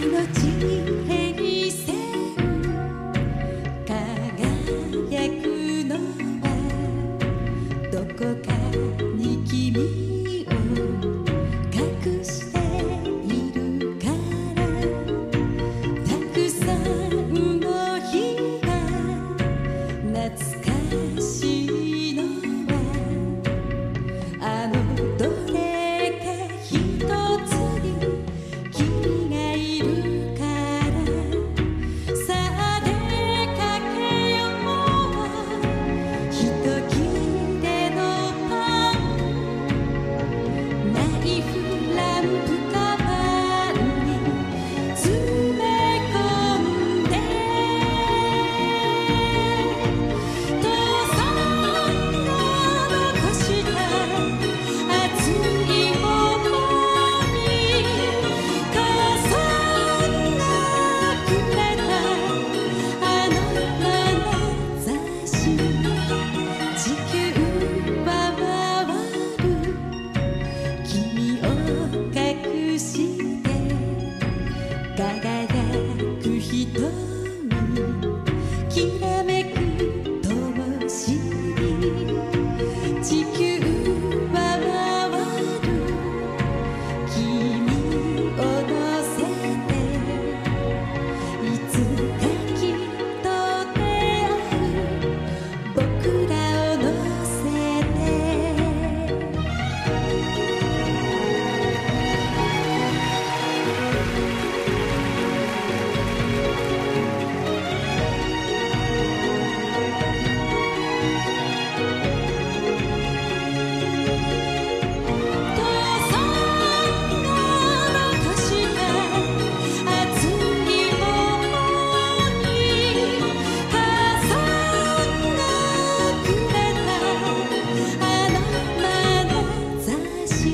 命に輝く人 Chỉ.